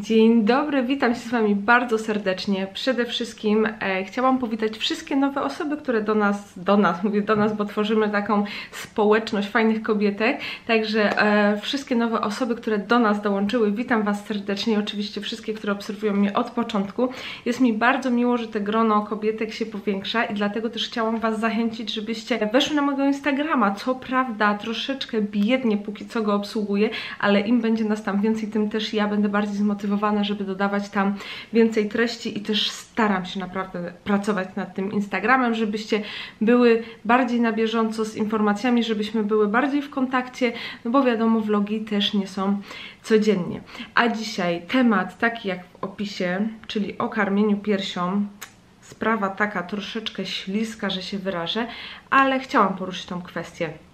Dzień dobry, witam się z Wami bardzo serdecznie. Przede wszystkim e, chciałam powitać wszystkie nowe osoby, które do nas, do nas, mówię do nas, bo tworzymy taką społeczność fajnych kobietek. Także e, wszystkie nowe osoby, które do nas dołączyły, witam Was serdecznie. Oczywiście wszystkie, które obserwują mnie od początku. Jest mi bardzo miło, że te grono kobietek się powiększa i dlatego też chciałam Was zachęcić, żebyście weszły na mojego Instagrama. Co prawda troszeczkę biednie póki co go obsługuję, ale im będzie nas tam więcej, tym też ja będę bardziej zmotywowana zmotywowana, żeby dodawać tam więcej treści i też staram się naprawdę pracować nad tym Instagramem, żebyście były bardziej na bieżąco z informacjami, żebyśmy były bardziej w kontakcie, no bo wiadomo, vlogi też nie są codziennie. A dzisiaj temat taki jak w opisie, czyli o karmieniu piersią, sprawa taka troszeczkę śliska, że się wyrażę, ale chciałam poruszyć tą kwestię.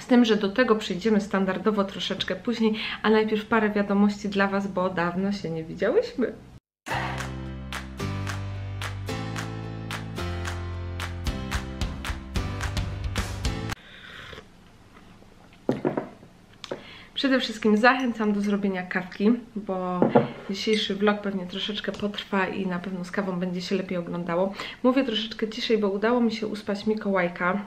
Z tym, że do tego przejdziemy standardowo troszeczkę później, a najpierw parę wiadomości dla Was, bo dawno się nie widziałyśmy. Przede wszystkim zachęcam do zrobienia kawki, bo dzisiejszy vlog pewnie troszeczkę potrwa i na pewno z kawą będzie się lepiej oglądało. Mówię troszeczkę ciszej, bo udało mi się uspać Mikołajka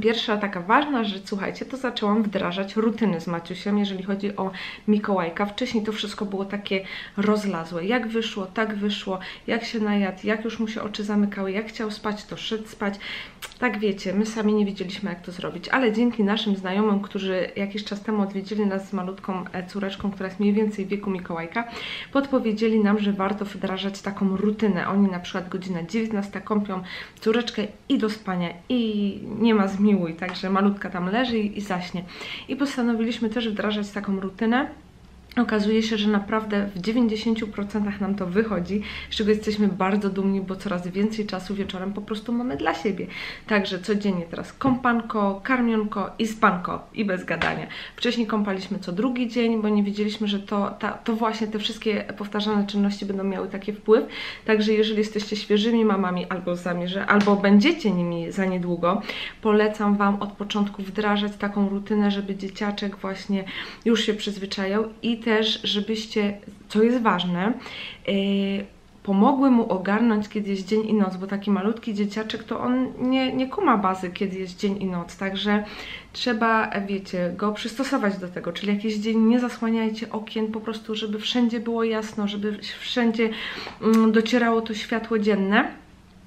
Pierwsza taka ważna rzecz, słuchajcie, to zaczęłam wdrażać rutyny z Maciusiem, jeżeli chodzi o Mikołajka. Wcześniej to wszystko było takie rozlazłe. Jak wyszło, tak wyszło, jak się najadł, jak już mu się oczy zamykały, jak chciał spać, to szedł spać. Tak wiecie, my sami nie wiedzieliśmy jak to zrobić, ale dzięki naszym znajomym, którzy jakiś czas temu odwiedzili nas z malutką e, córeczką, która jest mniej więcej w wieku Mikołajka, podpowiedzieli nam, że warto wdrażać taką rutynę. Oni na przykład godzina 19 kąpią córeczkę i do spania i nie ma zmiłuj, także malutka tam leży i, i zaśnie. I postanowiliśmy też wdrażać taką rutynę, Okazuje się, że naprawdę w 90% nam to wychodzi, z czego jesteśmy bardzo dumni, bo coraz więcej czasu wieczorem po prostu mamy dla siebie. Także codziennie teraz kąpanko, karmionko i spanko i bez gadania. Wcześniej kąpaliśmy co drugi dzień, bo nie wiedzieliśmy, że to, ta, to właśnie te wszystkie powtarzane czynności będą miały taki wpływ. Także jeżeli jesteście świeżymi mamami albo zamierzę, albo będziecie nimi za niedługo, polecam Wam od początku wdrażać taką rutynę, żeby dzieciaczek właśnie już się przyzwyczajał i też, żebyście, co jest ważne, yy, pomogły mu ogarnąć, kiedy jest dzień i noc, bo taki malutki dzieciaczek to on nie, nie kuma bazy, kiedy jest dzień i noc, także trzeba, wiecie, go przystosować do tego, czyli jakiś dzień nie zasłaniajcie okien, po prostu, żeby wszędzie było jasno, żeby wszędzie mm, docierało to światło dzienne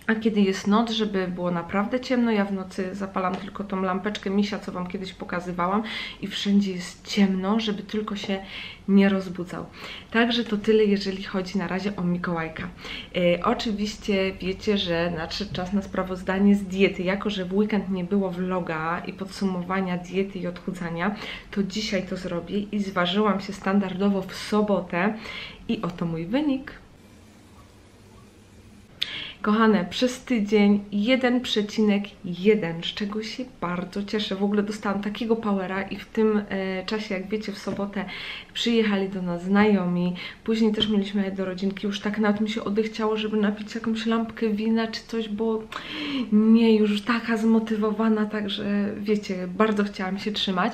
a kiedy jest noc, żeby było naprawdę ciemno, ja w nocy zapalam tylko tą lampeczkę misia, co Wam kiedyś pokazywałam i wszędzie jest ciemno, żeby tylko się nie rozbudzał. Także to tyle, jeżeli chodzi na razie o Mikołajka. E, oczywiście wiecie, że nadszedł czas na sprawozdanie z diety. Jako, że w weekend nie było vloga i podsumowania diety i odchudzania, to dzisiaj to zrobię i zważyłam się standardowo w sobotę i oto mój wynik. Kochane, przez tydzień 1,1, z czego się bardzo cieszę. W ogóle dostałam takiego powera i w tym e, czasie, jak wiecie, w sobotę przyjechali do nas znajomi. Później też mieliśmy do rodzinki. Już tak nawet mi się odechciało, żeby napić jakąś lampkę wina czy coś, bo nie, już taka zmotywowana, także wiecie, bardzo chciałam się trzymać.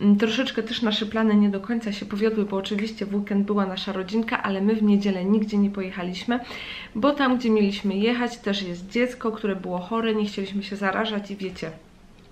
Mm, troszeczkę też nasze plany nie do końca się powiodły, bo oczywiście w weekend była nasza rodzinka, ale my w niedzielę nigdzie nie pojechaliśmy, bo tam, gdzie mieliśmy jechać, też jest dziecko, które było chore, nie chcieliśmy się zarażać i wiecie,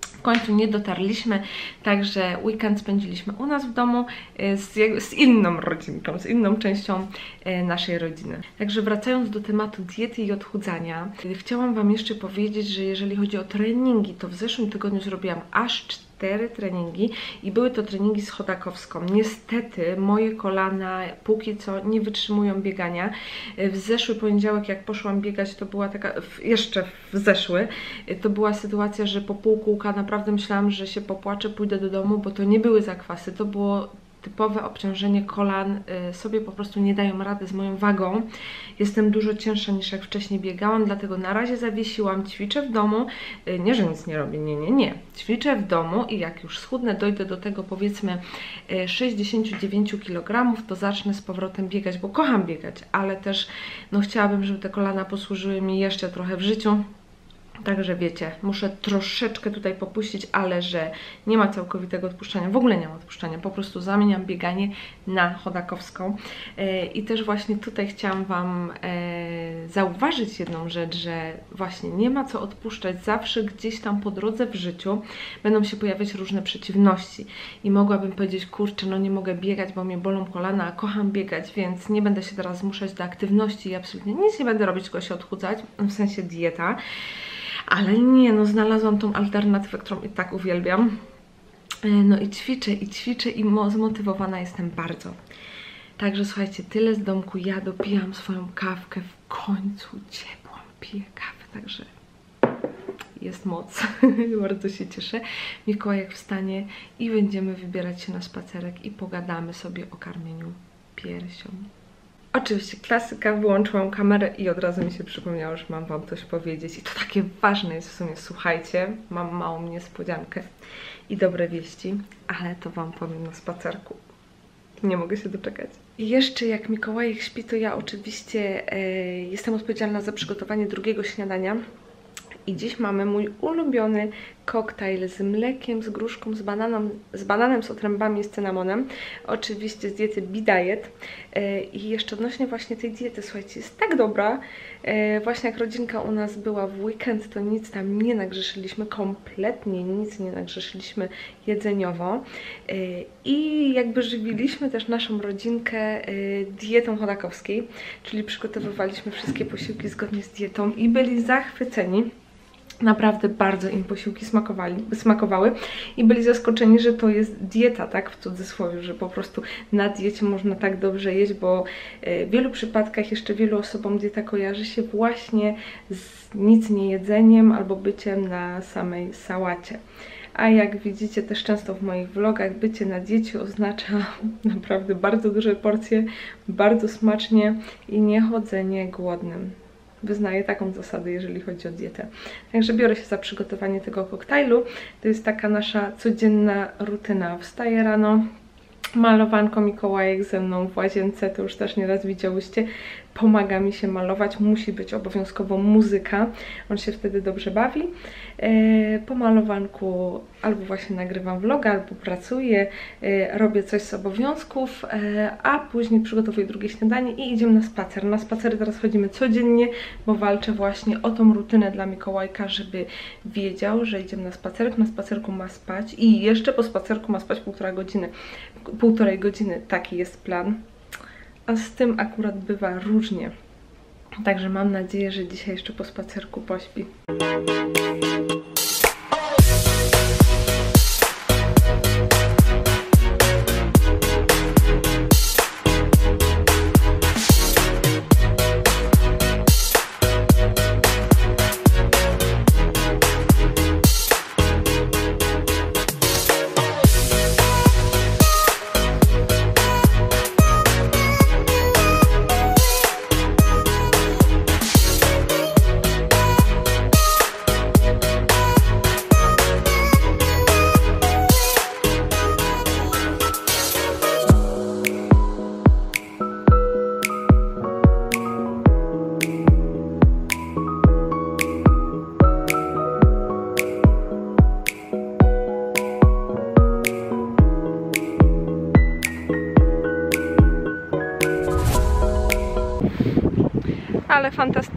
w końcu nie dotarliśmy, także weekend spędziliśmy u nas w domu e, z, z, inną rodzinką, z inną częścią e, naszej rodziny. Także wracając do tematu diety i odchudzania, chciałam Wam jeszcze powiedzieć, że jeżeli chodzi o treningi, to w zeszłym tygodniu zrobiłam aż 4 cztery treningi i były to treningi z chodakowską. Niestety moje kolana póki co nie wytrzymują biegania. W zeszły poniedziałek jak poszłam biegać to była taka, jeszcze w zeszły, to była sytuacja, że po pół kółka naprawdę myślałam, że się popłaczę, pójdę do domu, bo to nie były zakwasy, to było typowe obciążenie kolan y, sobie po prostu nie dają rady z moją wagą. Jestem dużo cięższa niż jak wcześniej biegałam, dlatego na razie zawiesiłam, ćwiczę w domu. Y, nie, że nic nie robię, nie, nie, nie. Ćwiczę w domu i jak już schudnę, dojdę do tego powiedzmy 69 y, kg, to zacznę z powrotem biegać, bo kocham biegać, ale też no chciałabym, żeby te kolana posłużyły mi jeszcze trochę w życiu Także wiecie, muszę troszeczkę tutaj popuścić, ale że nie ma całkowitego odpuszczania, w ogóle nie ma odpuszczania, po prostu zamieniam bieganie na chodakowską. E, I też właśnie tutaj chciałam Wam e, zauważyć jedną rzecz, że właśnie nie ma co odpuszczać, zawsze gdzieś tam po drodze w życiu będą się pojawiać różne przeciwności i mogłabym powiedzieć, kurczę, no nie mogę biegać, bo mnie bolą kolana, a kocham biegać, więc nie będę się teraz zmuszać do aktywności i absolutnie nic nie będę robić, tylko się odchudzać, w sensie dieta. Ale nie, no znalazłam tą alternatywę, którą i tak uwielbiam. E, no i ćwiczę, i ćwiczę i zmotywowana jestem bardzo. Także słuchajcie, tyle z domku, ja dopijam swoją kawkę, w końcu ciepłą piję kawę, także jest moc, bardzo się cieszę. Mikołajek wstanie i będziemy wybierać się na spacerek i pogadamy sobie o karmieniu piersią. Oczywiście klasyka, wyłączyłam kamerę i od razu mi się przypomniało, że mam Wam coś powiedzieć. I to takie ważne jest w sumie, słuchajcie, mam małą niespodziankę i dobre wieści, ale to Wam powiem na spacerku. Nie mogę się doczekać. I jeszcze jak Mikołajek śpi, to ja oczywiście e, jestem odpowiedzialna za przygotowanie drugiego śniadania. I dziś mamy mój ulubiony koktajl z mlekiem, z gruszką, z, bananem, z bananem, z otrębami z cynamonem. Oczywiście z diety B-Diet. E, I jeszcze odnośnie właśnie tej diety, słuchajcie, jest tak dobra. E, właśnie jak rodzinka u nas była w weekend, to nic tam nie nagrzeszyliśmy, kompletnie nic nie nagrzeszyliśmy jedzeniowo. E, I jakby żywiliśmy też naszą rodzinkę dietą chodakowskiej, czyli przygotowywaliśmy wszystkie posiłki zgodnie z dietą i byli zachwyceni. Naprawdę bardzo im posiłki smakowali, smakowały i byli zaskoczeni, że to jest dieta, tak, w cudzysłowie, że po prostu na diecie można tak dobrze jeść, bo e, w wielu przypadkach jeszcze wielu osobom dieta kojarzy się właśnie z nic nie jedzeniem albo byciem na samej sałacie. A jak widzicie też często w moich vlogach, bycie na diecie oznacza naprawdę bardzo duże porcje, bardzo smacznie i nie chodzenie głodnym wyznaję taką zasadę, jeżeli chodzi o dietę. Także biorę się za przygotowanie tego koktajlu. To jest taka nasza codzienna rutyna. Wstaję rano, malowanko Mikołajek ze mną w łazience, to już też nieraz widziałyście, pomaga mi się malować, musi być obowiązkowo muzyka, on się wtedy dobrze bawi. E, po malowanku albo właśnie nagrywam vloga, albo pracuję, e, robię coś z obowiązków, e, a później przygotowuję drugie śniadanie i idziemy na spacer. Na spacery teraz chodzimy codziennie, bo walczę właśnie o tą rutynę dla Mikołajka, żeby wiedział, że idziemy na spacerek, na spacerku ma spać i jeszcze po spacerku ma spać półtora godziny, półtorej godziny, taki jest plan a z tym akurat bywa różnie. Także mam nadzieję, że dzisiaj jeszcze po spacerku pośpi.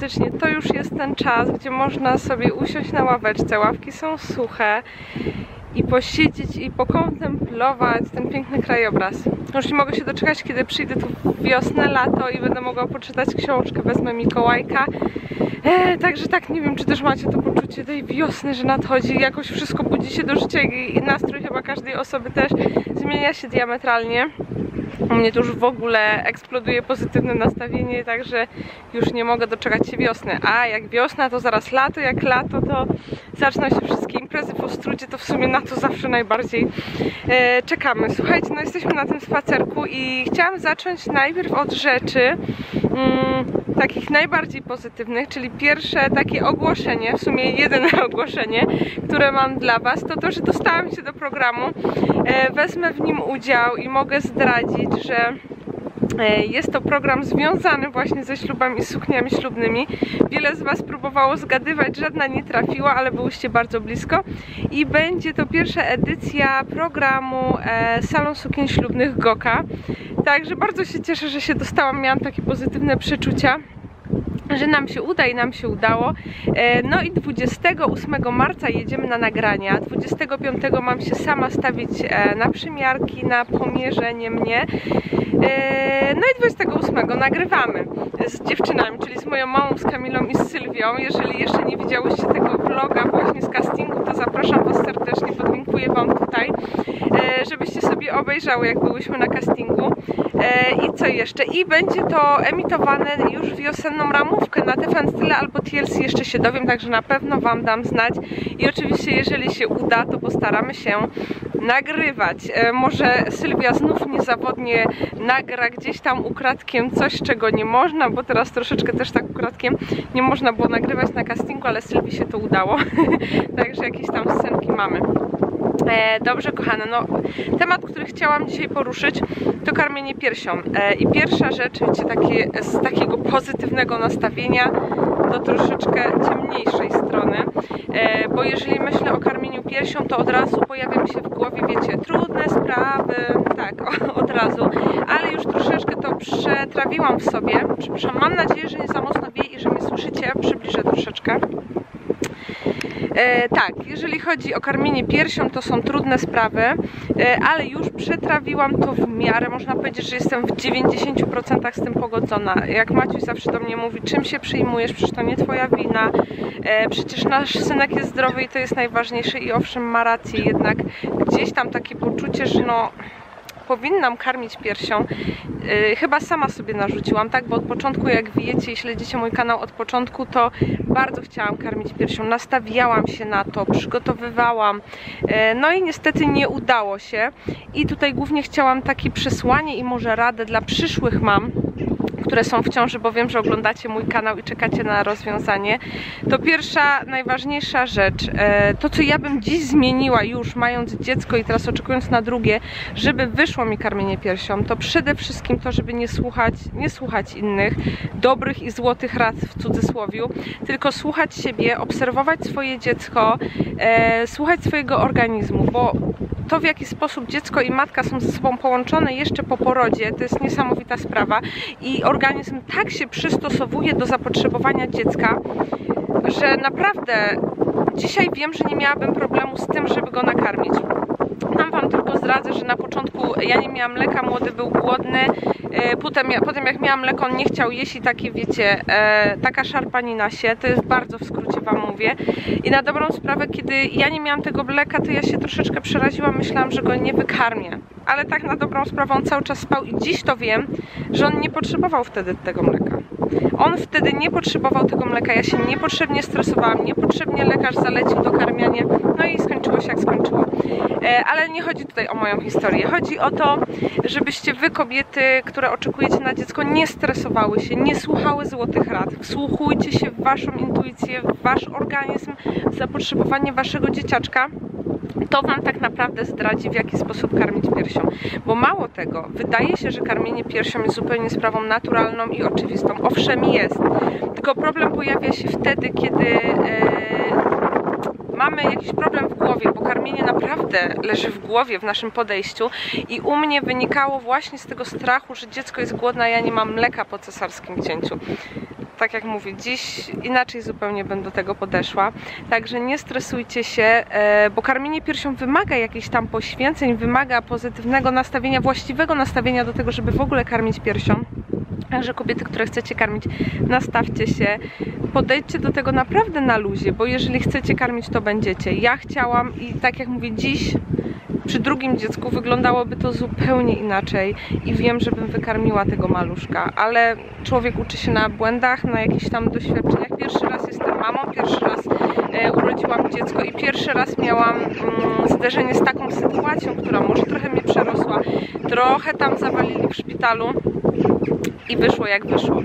Fantastycznie. To już jest ten czas, gdzie można sobie usiąść na ławeczce, ławki są suche i posiedzieć i pokontemplować ten piękny krajobraz. Już nie mogę się doczekać, kiedy przyjdę tu wiosnę, lato i będę mogła poczytać książkę, wezmę Mikołajka. E, także tak, nie wiem, czy też macie to poczucie tej wiosny, że nadchodzi, jakoś wszystko budzi się do życia i nastrój chyba każdej osoby też zmienia się diametralnie. U mnie to już w ogóle eksploduje pozytywne nastawienie, także już nie mogę doczekać się wiosny. A jak wiosna, to zaraz lato, jak lato, to zaczną się wszystkie imprezy w Ostrudzie, to w sumie na to zawsze najbardziej e, czekamy. Słuchajcie, no jesteśmy na tym spacerku i chciałam zacząć najpierw od rzeczy mm, takich najbardziej pozytywnych, czyli pierwsze takie ogłoszenie, w sumie jedyne ogłoszenie, które mam dla Was, to to, że dostałam się do programu, e, wezmę w nim udział i mogę zdradzić, że E, jest to program związany właśnie ze ślubami i sukniami ślubnymi. Wiele z Was próbowało zgadywać, żadna nie trafiła, ale byłyście bardzo blisko. I będzie to pierwsza edycja programu e, Salon Sukien Ślubnych Goka. Także bardzo się cieszę, że się dostałam, miałam takie pozytywne przeczucia że nam się uda i nam się udało. E, no i 28 marca jedziemy na nagrania. 25 mam się sama stawić e, na przymiarki, na pomierzenie mnie. E, no i 28 nagrywamy z dziewczynami, czyli z moją mamą, z Kamilą i z Sylwią. Jeżeli jeszcze nie widziałyście tego vloga właśnie z castingu, to zapraszam Was serdecznie, podlinkuję Wam tutaj, żebyście sobie obejrzały, jak byłyśmy na castingu. I co jeszcze? I będzie to emitowane już wiosenną ramówkę na TVN Style albo TLC jeszcze się dowiem, także na pewno Wam dam znać. I oczywiście, jeżeli się uda, to postaramy się nagrywać. Może Sylwia znów niezawodnie nagra gdzieś tam ukradkiem coś, czego nie można, bo teraz troszeczkę też tak ukradkiem nie można było nagrywać na castingu, ale Sylwii się to udało. także jakieś tam scenki mamy. E, dobrze, kochane, no temat, który chciałam dzisiaj poruszyć to karmienie piersią. E, I pierwsza rzecz, wiecie, takie, z takiego pozytywnego nastawienia do troszeczkę ciemniejszej strony, e, bo jeżeli myślę o karmieniu piersią, to od razu pojawia mi się w głowie, wiecie, trudne sprawy, tak, od razu, ale już troszeczkę to przetrawiłam w sobie. Przepraszam, mam nadzieję, że nie za mocno wieje i że mnie słyszycie, przybliżę troszeczkę. E, tak, jeżeli chodzi o karmienie piersią, to są trudne sprawy, e, ale już przetrawiłam to w miarę. Można powiedzieć, że jestem w 90% z tym pogodzona. Jak Maciuś zawsze do mnie mówi, czym się przyjmujesz, przecież to nie twoja wina, e, przecież nasz synek jest zdrowy i to jest najważniejsze i owszem ma rację, jednak gdzieś tam takie poczucie, że no powinnam karmić piersią. Yy, chyba sama sobie narzuciłam, tak? Bo od początku, jak wiecie i śledzicie mój kanał od początku, to bardzo chciałam karmić piersią. Nastawiałam się na to, przygotowywałam. Yy, no i niestety nie udało się. I tutaj głównie chciałam takie przesłanie i może radę dla przyszłych mam, które są w ciąży, bo wiem, że oglądacie mój kanał i czekacie na rozwiązanie. To pierwsza, najważniejsza rzecz, e, to co ja bym dziś zmieniła już mając dziecko i teraz oczekując na drugie, żeby wyszło mi karmienie piersią, to przede wszystkim to, żeby nie słuchać, nie słuchać innych dobrych i złotych rad w cudzysłowiu, tylko słuchać siebie, obserwować swoje dziecko, e, słuchać swojego organizmu, bo to w jaki sposób dziecko i matka są ze sobą połączone jeszcze po porodzie, to jest niesamowita sprawa i organizm tak się przystosowuje do zapotrzebowania dziecka, że naprawdę dzisiaj wiem, że nie miałabym problemu z tym, żeby go nakarmić. Tam Wam tylko zdradzę, że na początku ja nie miałam mleka, młody był głodny, e, potem, potem jak miałam mleko, on nie chciał jeść i takie wiecie, e, taka szarpanina się, to jest bardzo w skrócie Wam mówię. I na dobrą sprawę, kiedy ja nie miałam tego mleka, to ja się troszeczkę przeraziłam, myślałam, że go nie wykarmię. Ale tak na dobrą sprawę on cały czas spał i dziś to wiem, że on nie potrzebował wtedy tego mleka. On wtedy nie potrzebował tego mleka, ja się niepotrzebnie stresowałam, niepotrzebnie lekarz zalecił dokarmianie, no i skończyło się jak skończyło. E, ale nie chodzi tutaj o moją historię, chodzi o to, żebyście wy kobiety, które oczekujecie na dziecko, nie stresowały się, nie słuchały złotych rad. Wsłuchujcie się w waszą intuicję, w wasz organizm, w zapotrzebowanie waszego dzieciaczka to Wam tak naprawdę zdradzi, w jaki sposób karmić piersią. Bo mało tego, wydaje się, że karmienie piersią jest zupełnie sprawą naturalną i oczywistą. Owszem jest, tylko problem pojawia się wtedy, kiedy yy, mamy jakiś problem w głowie, bo karmienie naprawdę leży w głowie, w naszym podejściu i u mnie wynikało właśnie z tego strachu, że dziecko jest głodne, a ja nie mam mleka po cesarskim cięciu tak jak mówię, dziś inaczej zupełnie będę do tego podeszła. Także nie stresujcie się, e, bo karmienie piersią wymaga jakichś tam poświęceń, wymaga pozytywnego nastawienia, właściwego nastawienia do tego, żeby w ogóle karmić piersią. Także kobiety, które chcecie karmić, nastawcie się, podejdźcie do tego naprawdę na luzie, bo jeżeli chcecie karmić, to będziecie. Ja chciałam i tak jak mówię, dziś przy drugim dziecku wyglądałoby to zupełnie inaczej i wiem, żebym wykarmiła tego maluszka, ale człowiek uczy się na błędach, na jakichś tam doświadczeniach. Pierwszy raz jestem mamą, pierwszy raz e, urodziłam dziecko i pierwszy raz miałam mm, zderzenie z taką sytuacją, która może trochę mnie przerosła. Trochę tam zawalili w szpitalu i wyszło jak wyszło.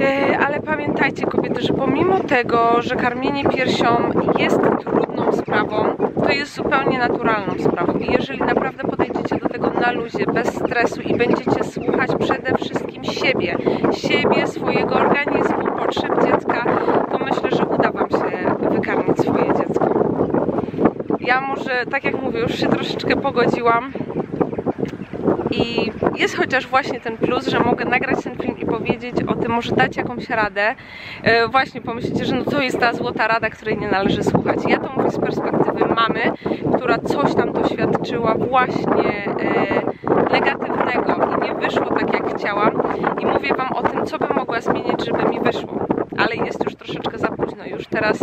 E, ale pamiętajcie kobiety, że pomimo tego, że karmienie piersią jest trudną sprawą, to jest zupełnie naturalną sprawą. I jeżeli naprawdę podejdziecie do tego na luzie, bez stresu i będziecie słuchać przede wszystkim siebie, siebie, swojego organizmu, potrzeb dziecka, to myślę, że uda Wam się wykarmić swoje dziecko. Ja może, tak jak mówię, już się troszeczkę pogodziłam i jest chociaż właśnie ten plus, że mogę nagrać ten film i powiedzieć o tym, może dać jakąś radę. E, właśnie pomyślicie, że no to jest ta złota rada, której nie należy słuchać. Ja to mówię z perspektywy mamy, która coś tam doświadczyła właśnie e, negatywnego i nie wyszło tak jak chciałam. I mówię Wam o tym, co bym mogła zmienić, żeby mi wyszło. Ale jest już troszeczkę za późno. Już teraz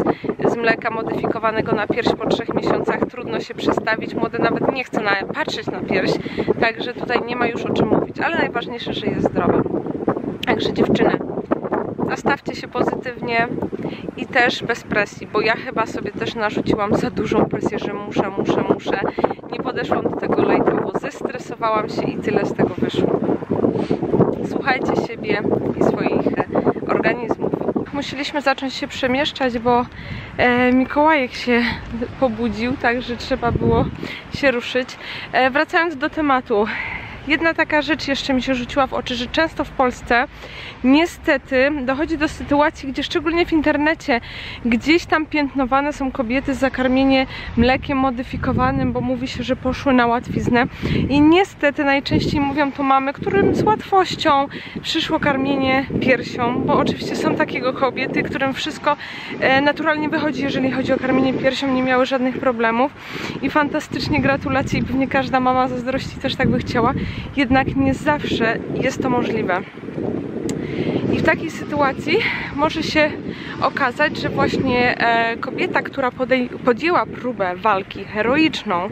z mleka modyfikowanego na pierś po trzech miesiącach trudno się przestawić. Młode nawet nie chce na, patrzeć na pierś, także tutaj nie ma już o czym mówić. Ale najważniejsze, że jest zdrowa. Także dziewczyny, nastawcie się pozytywnie i też bez presji, bo ja chyba sobie też narzuciłam za dużą presję, że muszę, muszę, muszę. Nie podeszłam do tego lajtowo, zestresowałam się i tyle z tego wyszło. Słuchajcie siebie i swoich organizmów. Musieliśmy zacząć się przemieszczać, bo e, Mikołajek się pobudził, także trzeba było się ruszyć. E, wracając do tematu, Jedna taka rzecz jeszcze mi się rzuciła w oczy, że często w Polsce niestety dochodzi do sytuacji, gdzie szczególnie w internecie gdzieś tam piętnowane są kobiety za karmienie mlekiem modyfikowanym, bo mówi się, że poszły na łatwiznę. I niestety najczęściej mówią to mamy, którym z łatwością przyszło karmienie piersią, bo oczywiście są takiego kobiety, którym wszystko e, naturalnie wychodzi, jeżeli chodzi o karmienie piersią, nie miały żadnych problemów. I fantastycznie gratulacje i pewnie każda mama zazdrości też tak by chciała jednak nie zawsze jest to możliwe. I w takiej sytuacji może się okazać, że właśnie e, kobieta, która podjęła próbę walki heroiczną,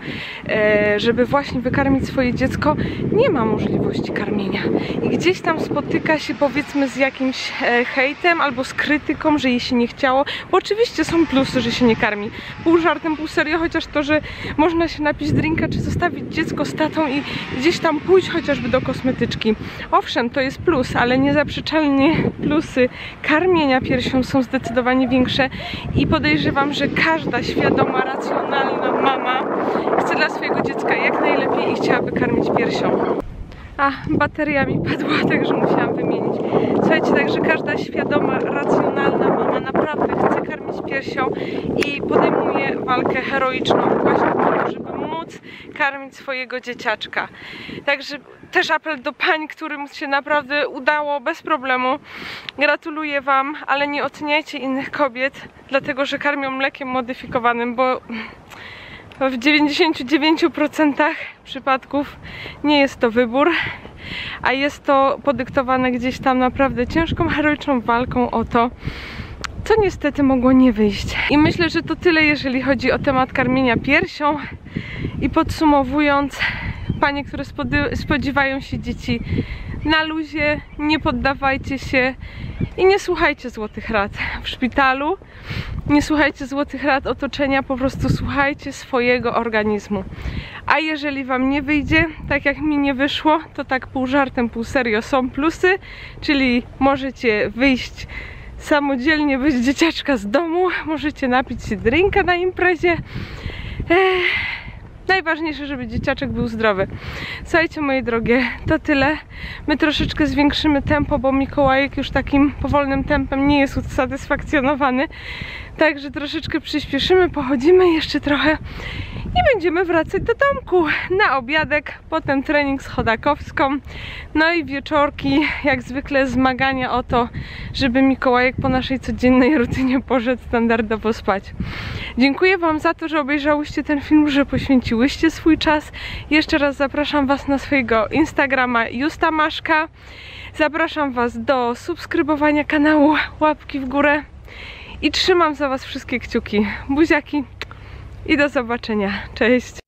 e, żeby właśnie wykarmić swoje dziecko, nie ma możliwości karmienia. I gdzieś tam spotyka się powiedzmy z jakimś e, hejtem albo z krytyką, że jej się nie chciało, bo oczywiście są plusy, że się nie karmi. Pół żartem, pół serio, chociaż to, że można się napić drinka, czy zostawić dziecko z tatą i gdzieś tam pójść chociażby do kosmetyczki. Owszem, to jest plus, ale niezaprzeczalnie plusy karmienia piersią są zdecydowanie większe i podejrzewam, że każda świadoma, racjonalna mama chce dla swojego dziecka jak najlepiej i chciałaby karmić piersią. A, bateria mi padła, także musiałam wymienić. Słuchajcie, także każda świadoma, racjonalna mama naprawdę chce karmić piersią i podejmuje walkę heroiczną właśnie po to, żeby móc karmić swojego dzieciaczka. Także też apel do pań, którym się naprawdę udało bez problemu. Gratuluję Wam, ale nie oceniajcie innych kobiet, dlatego że karmią mlekiem modyfikowanym, bo w 99% przypadków nie jest to wybór, a jest to podyktowane gdzieś tam naprawdę ciężką, heroiczną walką o to, co niestety mogło nie wyjść. I myślę, że to tyle, jeżeli chodzi o temat karmienia piersią. I podsumowując, panie, które spodziewają się dzieci na luzie, nie poddawajcie się i nie słuchajcie złotych rad w szpitalu, nie słuchajcie złotych rad otoczenia, po prostu słuchajcie swojego organizmu. A jeżeli Wam nie wyjdzie, tak jak mi nie wyszło, to tak pół żartem, pół serio są plusy, czyli możecie wyjść samodzielnie bez dzieciaczka z domu, możecie napić się drinka na imprezie. Ech najważniejsze, żeby dzieciaczek był zdrowy. Słuchajcie, moje drogie, to tyle. My troszeczkę zwiększymy tempo, bo Mikołajek już takim powolnym tempem nie jest usatysfakcjonowany. Także troszeczkę przyspieszymy, pochodzimy jeszcze trochę i będziemy wracać do domku na obiadek, potem trening z chodakowską, no i wieczorki, jak zwykle zmagania o to, żeby Mikołajek po naszej codziennej rutynie poszedł standardowo spać. Dziękuję Wam za to, że obejrzałyście ten film, że poświęciłyście swój czas. Jeszcze raz zapraszam Was na swojego Instagrama Justamaszka. Zapraszam Was do subskrybowania kanału, łapki w górę i trzymam za Was wszystkie kciuki. Buziaki i do zobaczenia. Cześć!